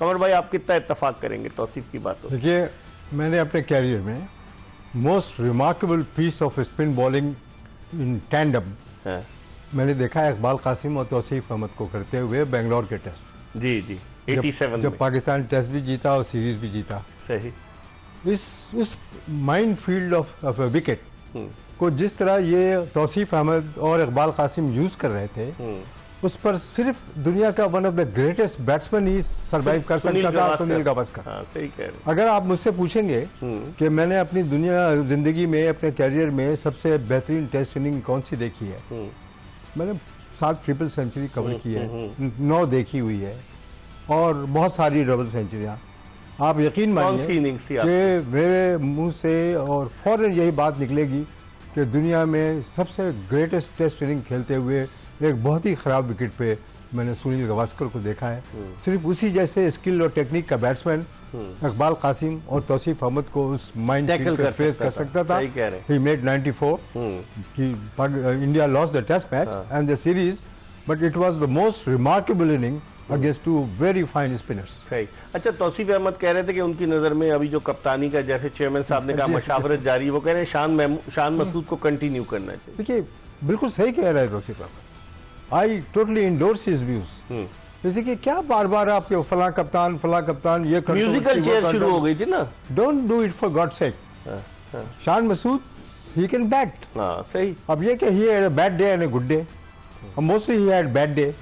कमर भाई आप कितना इतफाक करेंगे? तौसीफ की बात देखिए मैंने अपने कैरियर में most remarkable piece of spin bowling in tandem मैंने देखा है इकबाल कासिम और तौसीफ अहमद को करते हुए बेंगलोर के टेस्ट जी जी। 87 जब, जब पाकिस्तान टेस्ट भी जीता और सीरीज़ भी जीता। सही। इस उस mind field off off wicket को जिस तरह ये तौसीफ अहमद और इकबाल कासिम यूज़ कर रहे थे हम्म। उस पर सिर्फ़ दुनिया का one of the greatest batsman he survive कर सकता था सुनील गावस्कर। हाँ, सही कह रहे अगर आप मुझसे पूछेंगे हम्म। कि मैंने अपनी दुनिया ज़िंदगी में अपने कैरियर में सबसे बेहतरीन टेस्ट इनिंग कौन सी देखी है? हम्म। मैंने सात ट्रिपल सेंचुरी कवर की है। नौ देखी हुई है। और बहुत सारी डबल सेंचुरियाँ आप यकीन मानिए कि मेरे मुँह से और फ़ौरन यही बात निकलेगी कि दुनिया में सबसे ग्रेटेस्ट टेस्ट इनिंग खेलते हुए एक बहुत ही ख़राब विकेट पे मैंने सुनील गवास्कर को देखा है। हम्म। सिर्फ़ उसी जैसे स्किल और टेक्निक का बैट्समैन हम्म। इकबाल कासिम और तौसीफ अहमद को उस माइंड कर फेस कर सकता था। He made 94 he India loss the test match and the series but it was the most remarkable inning against two very fine spinners अच्छा तौसीफ अहमद कह रहे थे कि उनकी नज़र में अभी जो कप्तानी का जैसे चेयरमैन साहब ने कहा मशावरत जारी वो कह रहे हैं शान शान मसूद को कंटिन्यू करना चाहिए। देखिए बिल्कुल सही कह रहे हैं Tauseef Ahmed. I totally endorse his views जैसे कि क्या बार बार आपके फला कप्तान फला कप्तान ये म्यूजिकल चेयर शुरू हो। गई थी ना? Don't do it for God sake Shan Masood he can bat सही। अब ये कि he bad day and a good day mostly he had bad day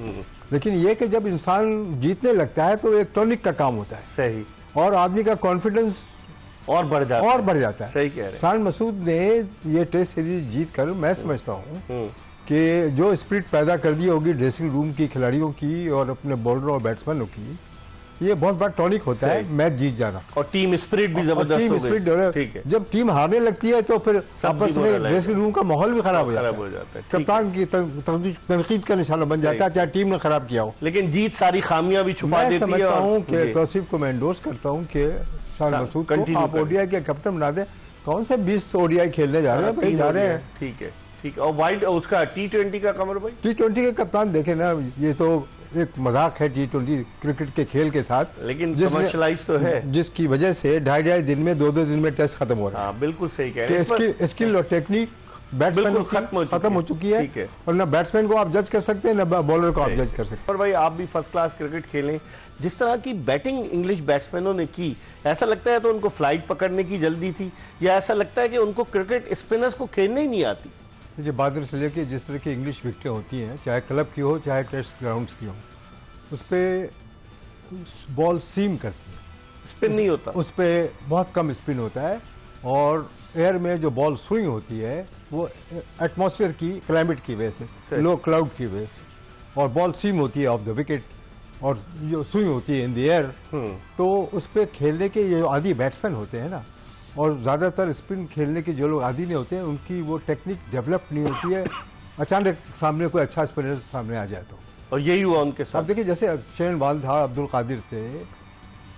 लेकिन ये कि जब इंसान जीतने लगता है तो एक टॉनिक का काम होता है। सही। और आदमी का कॉन्फिडेंस और बढ़ जाता और बढ़ जाता है। सही कह रहे शान मसूद ने ये टेस्ट सीरीज़ जीत कर मैं समझता हूँ हम्म। कि जो स्प्रिट पैदा कर दी होगी ड्रेसिंग रूम की खिलाड़ियों की और अपने बॉलरों और बैट्समैनों की ये बहुत बड़ा टॉनिक होता है मैच जीत जाना। और टीम स्पिरिट भी ज़बरदस्त टीम स्पिरिट ठीक है। जब टीम हारने लगती है तो फिर आपस में ड्रेसिंग रूम का माहौल भी खराब हो जाता है। कप्तान की तनकीद का निशाना बन जाता है चाहे टीम ने खराब किया हो। लेकिन जीत सारी खामियाँ भी छुपा देती है हूँ कि तौसीफ को मैं एंडोर्स करता हूँ कि शान मसूद को आप ओडीआई के कैप्टन बना दे। कौन से बीस ओडीआई खेलने जा रहे हैं? जा रहे हैं। ठीक है ठीक है। और वाइल्ड उसका टी ट्वेंटी का कमर भाई? टी ट्वेंटी के कप्तान देखे ना ये तो एक मज़ाक है टी ट्वेंटी क्रिकेट के खेल के साथ लेकिन कमर्शलाइज तो है। जिसकी वजह से ढाई ढाई दिन में दो दो दिन में टेस्ट खत्म हो रहा है। हाँ, बिल्कुल सही कह रहे हैं। स्किल और टेक्निक बैट्समैन खत्म खत्म हो चुकी है। और ना बैट्समैन को आप जज कर सकते हैं ना बॉलर को आप जज कर सकते हैं। और भाई आप भी फ़र्स्ट क्लास क्रिकेट खेलें। जिस तरह की बैटिंग इंग्लिश बैट्समैनों ने की ऐसा लगता है तो उनको फ़्लाइट पकड़ने की जल्दी थी? या ऐसा लगता है कि उनको क्रिकेट स्पिनर्स को खेलने ही नहीं आती? ये बहादुर से लेके जिस तरह की इंग्लिश विकटें होती हैं चाहे क्लब की हो चाहे टेस्ट ग्राउंड्स की हो उस पर बॉल सीम करती है। स्पिन नहीं होता। उस पर बहुत कम स्पिन होता है और एयर में जो बॉल स्विंग होती है वो एटमॉस्फेयर की क्लाइमेट की वजह से लो क्लाउड की वजह से। और बॉल सीम होती है ऑफ़ द विकेट और जो स्विंग होती है इन द एयर तो उस पर खेलने के ये जो आदि बैट्समैन होते हैं ना और ज़्यादातर स्पिन खेलने के जो लोग आदि नहीं होते हैं उनकी वो टेक्निक डेवलप नहीं होती है। अचानक सामने कोई अच्छा स्पिनर सामने आ जाए तो। और यही हुआ उनके साथ। अब देखिए जैसे शेन बाल था अब्दुल कादिर थे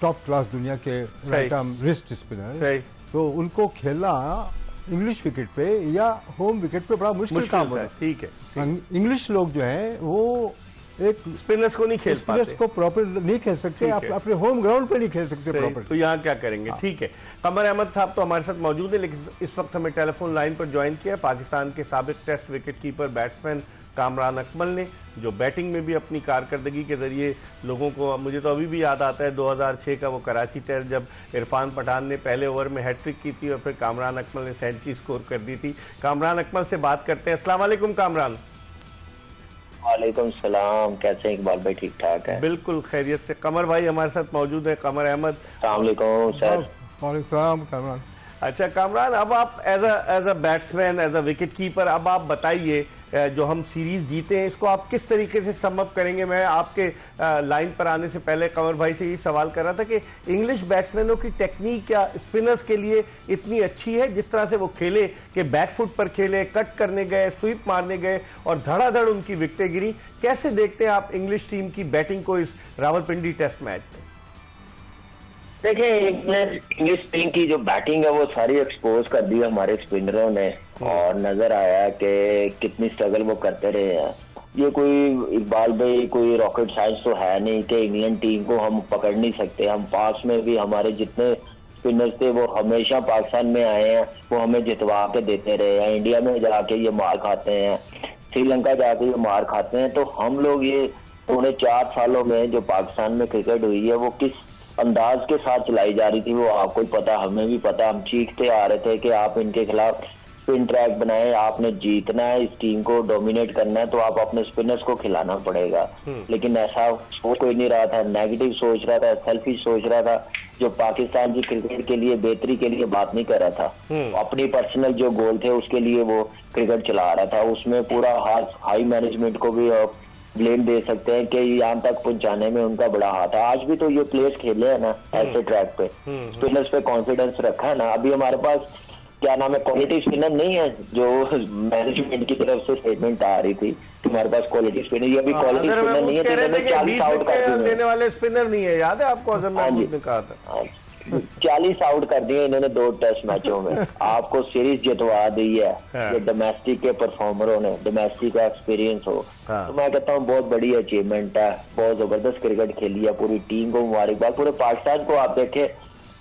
टॉप क्लास दुनिया के राइट आर्म रिस्ट स्पिनर तो उनको खेलना इंग्लिश विकेट पे या होम विकेट पे बड़ा मुश्किल काम होता है। ठीक है इंग्लिश लोग जो हैं वो एक स्पिनर्स को नहीं खेल स्पिनर्स को प्रॉपर नहीं खेल सकते आप अपने होम ग्राउंड पे नहीं खेल सकते प्रॉपर तो यहाँ क्या करेंगे? हाँ। ठीक है। कमर अहमद साहब तो हमारे साथ मौजूद है लेकिन इस वक्त हमें टेलीफोन लाइन पर ज्वाइन किया पाकिस्तान के सबक test wicket keeper batsman Kamran Akmal ने जो बैटिंग में भी अपनी कारकर्दगी के ज़रिए लोगों को मुझे तो अभी भी याद आता है 2006 का वो कराची टेस्ट जब इरफान पठान ने पहले ओवर में हैट्रिक की थी और फिर कामरान अकमल ने सेंचुरी स्कोर कर दी थी। कामरान अकमल से बात करते हैं। असला कामरान। वालेकुम सलाम कैसे इकबाल भाई ठीक ठाक है? बिल्कुल खैरियत से। कमर भाई हमारे साथ मौजूद है कमर अहमद। सलाम सर। कामरान अच्छा कामरान, अब आप as as a batsman as a wicket keeper अब आप बताइए जो हम सीरीज़ जीते हैं, इसको आप किस तरीके से समअप करेंगे? मैं आपके लाइन पर आने से पहले कंवर भाई से ये सवाल कर रहा था कि इंग्लिश बैट्समैनों की टेक्निक या स्पिनर्स के लिए इतनी अच्छी है? जिस तरह से वो खेले, कि बैकफुट पर खेले कट करने गए स्वीप मारने गए, और धड़ाधड़ उनकी विकटें गिरी। कैसे देखते हैं आप इंग्लिश टीम की बैटिंग को इस रावलपिंडी टेस्ट मैच में देखिए इंग्लिश टीम की जो बैटिंग है वो सारी एक्सपोज कर दी हमारे स्पिनरों ने। हम्म। और नज़र आया कि कितनी स्ट्रगल वो करते रहे हैं। ये कोई इकबाल भाई कोई रॉकेट साइंस तो है नहीं कि इंग्लैंड टीम को हम पकड़ नहीं सकते। हम पास में भी हमारे जितने स्पिनर्स थे वो हमेशा पाकिस्तान में आए हैं। वो हमें जितवा के देते रहे हैं। इंडिया में जाके ये मार खाते हैं। श्रीलंका जाके ये मार खाते हैं। तो हम लोग ये पौने चार सालों में जो पाकिस्तान में क्रिकेट हुई है वो किस अंदाज के साथ चलाई जा रही थी वो आपको ही पता हमें भी पता हम चीखते आ रहे थे कि आप इनके खिलाफ स्पिन ट्रैक बनाए आपने जीतना है इस टीम को डोमिनेट करना है तो आप अपने स्पिनर्स को खिलाना पड़ेगा हम्म। लेकिन ऐसा सोच कोई नहीं रहा था नेगेटिव सोच रहा था सेल्फिश सोच रहा था जो पाकिस्तान की क्रिकेट के लिए बेहतरी के लिए बात नहीं कर रहा था हम्म। अपनी पर्सनल जो गोल थे उसके लिए वो क्रिकेट चला रहा था उसमें पूरा हाई मैनेजमेंट को भी ब्लेम दे सकते हैं कि यहाँ तक पहुँचाने में उनका बड़ा हाथ है। आज भी तो ये प्लेयर्स खेले हैं ना ऐसे ट्रैक पे। हम्म। स्पिनर्स पे कॉन्फिडेंस रखा है ना। अभी हमारे पास क्या नाम है क्वालिटी स्पिनर नहीं है जो मैनेजमेंट की तरफ़ से स्टेटमेंट आ रही थी कि हमारे पास क्वालिटी स्पिनर ये अभी क्वालिटी स्पिनर नहीं है तो देने वाले स्पिनर नहीं है याद है आपको अजहर हाँ जी। हाँ, चालीस आउट कर दिए इन्होंने दो टेस्ट मैचों में। आपको सीरीज़ जितवा दी है हाँ। ये डोमेस्टिक के परफॉर्मरों ने डोमेस्टिक का एक्सपीरियंस हो। हाँ। तो मैं कहता हूँ बहुत बड़ी अचीवमेंट है बहुत ज़बरदस्त क्रिकेट खेली है पूरी टीम को मुबारकबाद। पूरे पाकिस्तान को आप देखे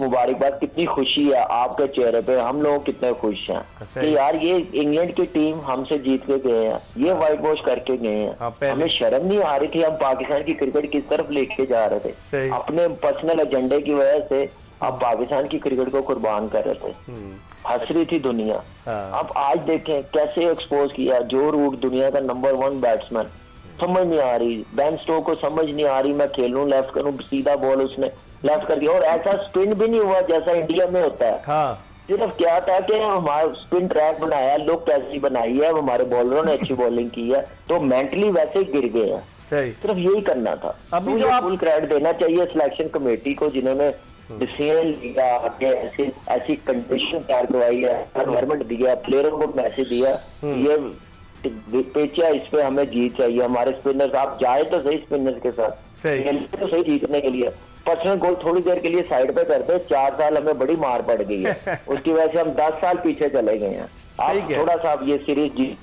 मुबारकबाद कितनी खुशी है आपके चेहरे पे। हम लोग कितने खुश हैं सही। कि यार ये इंग्लैंड की टीम हमसे जीत के गए हैं ये व्हाइट वॉश करके गए हाँ, हैं हमें शर्म नहीं आ रही थी हम पाकिस्तान की क्रिकेट किस तरफ़ लेके जा रहे थे। अपने पर्सनल एजेंडे की वजह से अब पाकिस्तान की क्रिकेट को कुर्बान कर रहे थे। हम्म, हंस रही थी दुनिया। हाँ। अब आज देखें कैसे एक्सपोज किया जो रूट दुनिया का नंबर वन बैट्समैन समझ नहीं आ रही। बैन स्टोक को समझ नहीं आ रही मैं खेलूं लेफ़्ट करूँ सीधा बॉल उसने लेफ़्ट कर दिया। और ऐसा स्पिन भी नहीं हुआ जैसा इंडिया में होता है। हाँ। सिर्फ़ क्या था कि हमारा स्पिन ट्रैक बनाया लुक कैसी बनाई है हमारे बॉलरों ने अच्छी बॉलिंग की है। तो मेंटली वैसे ही गिर गए हैं। सही। सिर्फ़ यही करना था। अभी जो आप- फुल क्रेडिट देना चाहिए सिलेक्शन कमेटी को जिन्होंने डिसीज़न लिया कि ऐसी ऐसी कंडीशन तैयार करवाई है। गवर्नमेंट दिया प्लेयरों को मैसेज दिया। हम्म। ये पेचिया इस पे हमें जीत चाहिए। हमारे स्पिनर्स आप जाए तो सही स्पिनर्स के साथ। खेलते तो सही जीतने के लिए। पर्सनल गोल थोड़ी देर के लिए साइड पे करते चार साल हमें बड़ी मार पड़ गई है। उसकी वजह से हम दस साल पीछे चले गए हैं। आप थोड़ा सा आप ये सीरीज़ जीत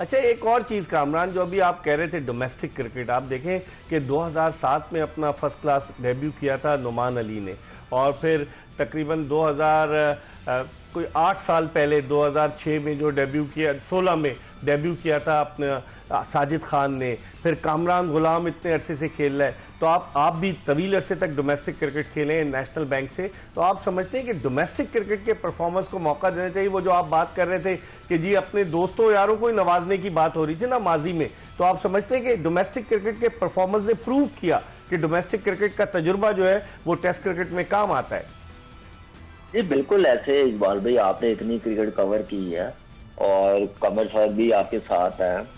अच्छा एक और चीज़ कामरान जो अभी आप कह रहे थे डोमेस्टिक क्रिकेट आप देखें कि 2007 में अपना फ़र्स्ट क्लास डेब्यू किया था नुमान अली ने और फिर तकरीबन 2000 अ, कोई आठ साल पहले 2006 में जो डेब्यू किया 16 में डेब्यू किया था अपना साजिद खान ने। फिर कामरान गुलाम इतने अरसे से खेल रहा है। तो आप आप भी तवील अरसे तक डोमेस्टिक क्रिकेट खेले नेशनल बैंक से तो आप समझते हैं कि डोमेस्टिक क्रिकेट के परफॉर्मेंस को मौका देना चाहिए। वो जो आप बात कर रहे थे कि जी अपने दोस्तों यारों को ही नवाजने की बात हो रही थी ना माजी में तो आप समझते हैं कि डोमेस्टिक क्रिकेट के परफॉर्मेंस ने प्रूव किया कि डोमेस्टिक क्रिकेट का तजुर्बा जो है, वो टेस्ट क्रिकेट में काम आता है। जी, बिल्कुल ऐसे इकबाल भाई आपने इतनी क्रिकेट कवर की है और कमर साहब भी आपके साथ हैं।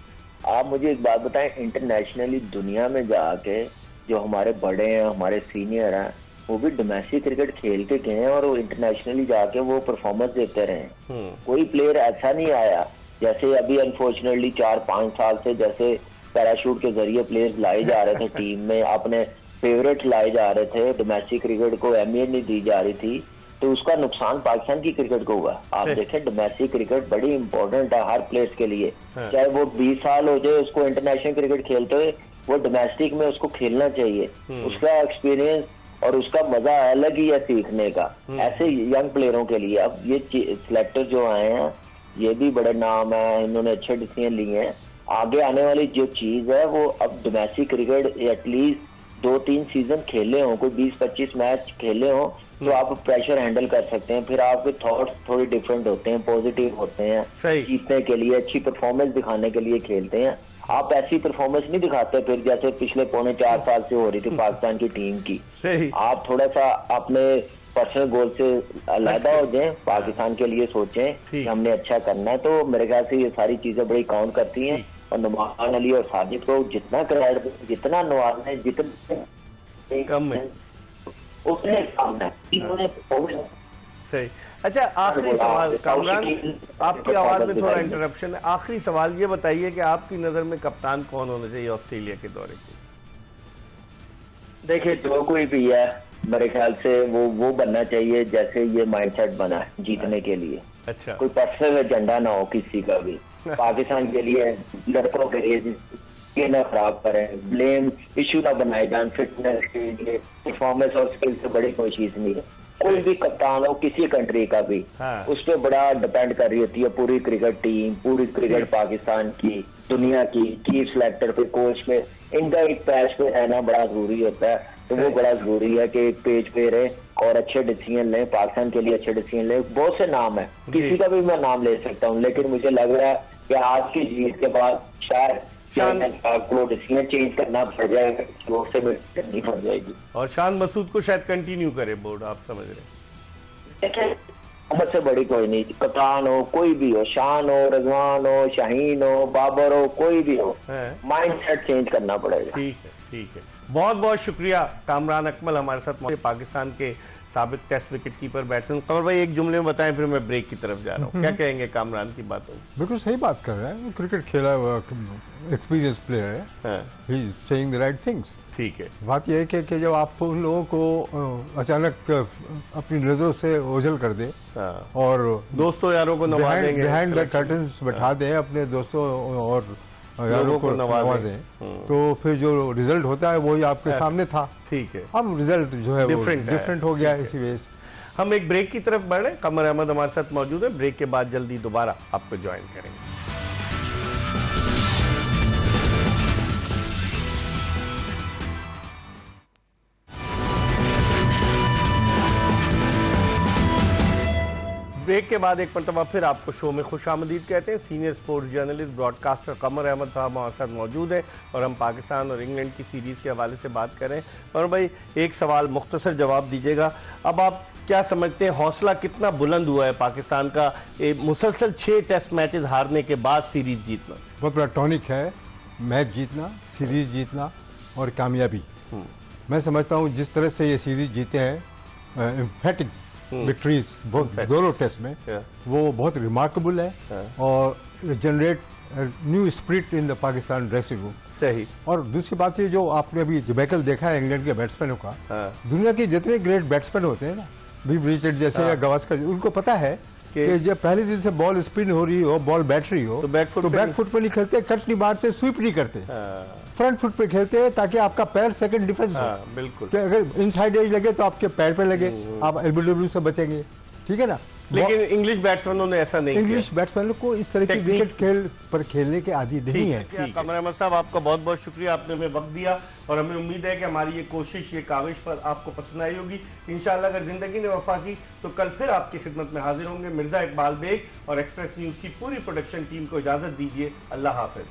आप मुझे एक बात बताएँ इंटरनेशनली दुनिया में जाके जो हमारे बड़े हैं हमारे सीनियर हैं वो भी डोमेस्टिक क्रिकेट खेल के गए हैं और वो इंटरनेशनली जाके वो परफॉर्मेंस देते रहे। हैं कोई प्लेयर ऐसा नहीं आया जैसे अभी अनफॉर्चुनेटली चार पाँच साल से जैसे पैराशूट के ज़रिए प्लेयर्स लाए जा रहे थे टीम में अपने फेवरेट लाए जा रहे थे डोमेस्टिक क्रिकेट को अहमियत नहीं दी जा रही थी। तो उसका नुकसान पाकिस्तान की क्रिकेट को हुआ आप देखें डोमेस्टिक क्रिकेट बड़ी इंपॉर्टेंट है हर प्लेयर्स के लिए। हाँ। चाहे वो 20 साल हो जाए उसको इंटरनेशनल क्रिकेट खेलते हुए वो डोमेस्टिक में उसको खेलना चाहिए। हम्म। उसका एक्सपीरियंस और उसका मज़ा अलग ही है सीखने का। हम्म। ऐसे यंग प्लेयरों के लिए। अब ये सिलेक्टर जो आए हैं ये भी बड़े नाम है इन्होंने अच्छे डिसीज़न लिए हैं। आगे आने वाली जो चीज़ है वो अब डोमेस्टिक क्रिकेट एटलीस्ट दो तीन सीज़न खेले हो कोई बीस पच्चीस मैच खेले हो तो आप प्रेशर हैंडल कर सकते हैं। फिर आपके थॉट्स थोड़े डिफरेंट होते हैं पॉजिटिव होते हैं। जीतने के लिए अच्छी परफॉर्मेंस दिखाने के लिए खेलते हैं। आप ऐसी परफॉर्मेंस नहीं दिखाते फिर जैसे पिछले पौने चार साल से हो रही थी पाकिस्तान की टीम की। सही। आप थोड़ा सा अपने पर्सनल गोल से अलहदा हो जाए पाकिस्तान के लिए सोचें कि हमने अच्छा करना है तो मेरे ख्याल से ये सारी चीज़ें बड़ी काउंट करती हैं। नुमान अली और साजिद को जितना क्रेडिट जितना नवाजने जितने कम है। उतने कम है। सही। अच्छा आखिरी सवाल कामरान आपकी आवाज़ में थोड़ा इंटरप्शन है। आखिरी सवाल ये बताइए कि आपकी नज़र में कप्तान कौन होना चाहिए ऑस्ट्रेलिया के दौरे के? देखिए जो कोई भी है मेरे ख्याल से वो वो बनना चाहिए जैसे ये माइंडसेट बना है जीतने के लिए। अच्छा। कोई पर्सनल एजेंडा ना हो किसी का भी। पाकिस्तान के लिए लड़कों के लिए ये ना खराब करें। ब्लेम इशू ना बनाए जाए फिटनेस के लिए परफॉर्मेंस और स्किल से बड़ी कोई चीज़ नहीं है। कोई भी कप्तान हो किसी कंट्री का भी हाँ। उस पर बड़ा डिपेंड कर रही होती है पूरी क्रिकेट टीम पूरी क्रिकेट पाकिस्तान की दुनिया की चीफ सिलेक्टर पे कोच पे। इनका एक पैच पे रहना बड़ा ज़रूरी होता है। तो वो बड़ा ज़रूरी है कि एक पेज पे रहे और अच्छे डिसीज़न लें पाकिस्तान के लिए अच्छे डिसीज़न लें। बहुत से नाम है। किसी का भी मैं नाम ले सकता हूँ लेकिन मुझे लग रहा है कि आज की जीत के बाद शायद शान- डिसीज़न चेंज करना पड़ जाएगा ज़ोर से करनी पड़ जाएगी। और शान मसूद को शायद कंटिन्यू करे बोर्ड आप समझ रहे हैं। देखिए मोहम्मद से बड़ी कोई नहीं कप्तान हो कोई भी हो शान हो रजवान हो शाहीन हो बाबर हो कोई भी हो माइंड सेट चेंज करना पड़ेगा। ठीक है ठीक है। बहुत बहुत शुक्रिया कामरान अकमल हमारे साथ पाकिस्तान के साबिक test wicket keeper batsman Qamar भाई एक जुमले में बताएँ फिर मैं ब्रेक की तरफ़ जा रहा हूँ। क्या कहेंगे कामरान की बातों? बिल्कुल सही बात कर रहा है। क्रिकेट खेला हुआ एक्सपीरियंस प्लेयर है। हाँ। He is saying the right things ठीक है। बात यह है कि, जब आप उन लोगों को अचानक अपनी नज़रों से ओझल कर दे हाँ। और दोस्तों यारों को बिहाइंड द। कर्टन्स बैठा दें अपने दोस्तों और यारों लोगों को नवाजें। नवाजें। तो फिर जो रिज़ल्ट होता है वही आपके सामने था। ठीक है। अब रिज़ल्ट जो है डिफरेंट डिफरेंट हो। गया है इसी वजह से हम एक ब्रेक की तरफ़ बढ़े। रहे हैं कमर अहमद हमारे साथ मौजूद है। ब्रेक के बाद जल्दी दोबारा आपको ज्वाइन करेंगे। ब्रेक के बाद एक मरतबा फिर आपको शो में खुश आमदीद कहते हैं। Senior sports journalist broadcaster Qamar Ahmed साहब हमारे साथ मौजूद है और हम पाकिस्तान और इंग्लैंड की सीरीज़ के हवाले से बात करें और भाई एक सवाल मुख्तसर जवाब दीजिएगा। अब आप क्या समझते हैं हौसला कितना बुलंद हुआ है पाकिस्तान का? मुसलसल छः टेस्ट मैचेस हारने के बाद सीरीज़ जीतना। बहुत बड़ा टॉनिक है मैच जीतना सीरीज़ जीतना और कामयाबी। मैं समझता हूँ जिस तरह से ये सीरीज़ जीते हैं इम्फेटिक विक्ट्रीज बहुत दोनों टेस्ट में। वो बहुत रिमार्केबल है और generate new spirit in the Pakistan dressing room सही। और दूसरी बात ये जो आपने अभी जुबैकल देखा है इंग्लैंड के बैट्समैनों का हाँ। दुनिया के जितने ग्रेट बैट्समैन होते हैं ना बीफ रिचर्ड जैसे या गवास्कर उनको पता है कि- जब पहले दिन से बॉल स्पिन हो रही हो बॉल बैठ रही हो तो बैक फुट तो बैक फुट पे नहीं खेलते कट नहीं मारते स्वीप नहीं करते। हाँ, फ्रंट फुट पे खेलते हैं ताकि आपका पैर सेकंड डिफेंस हो। हाँ बिल्कुल। अगर इनसाइड एज लगे तो आपके पैर पे लगे आप एलबीडब्ल्यू से बचेंगे। ठीक है ना? लेकिन इंग्लिश बैट्समैनों ने ऐसा नहीं इंग्लिश बैट्समैनों को इस तरह की विकेट खेल पर खेलने के आदि नहीं है। कमर अहमद साहब आपका बहुत बहुत शुक्रिया। आपने हमें वक्त दिया और हमें उम्मीद है कि हमारी ये कोशिश ये काविश पर आपको पसंद आई होगी। इंशाल्लाह अगर ज़िंदगी ने वफा की तो कल फिर आपकी खिदमत में हाजिर होंगे। मिर्ज़ा इकबाल बेग और एक्सप्रेस न्यूज़ की पूरी प्रोडक्शन टीम को इजाज़त दीजिए। अल्लाह हाफिज।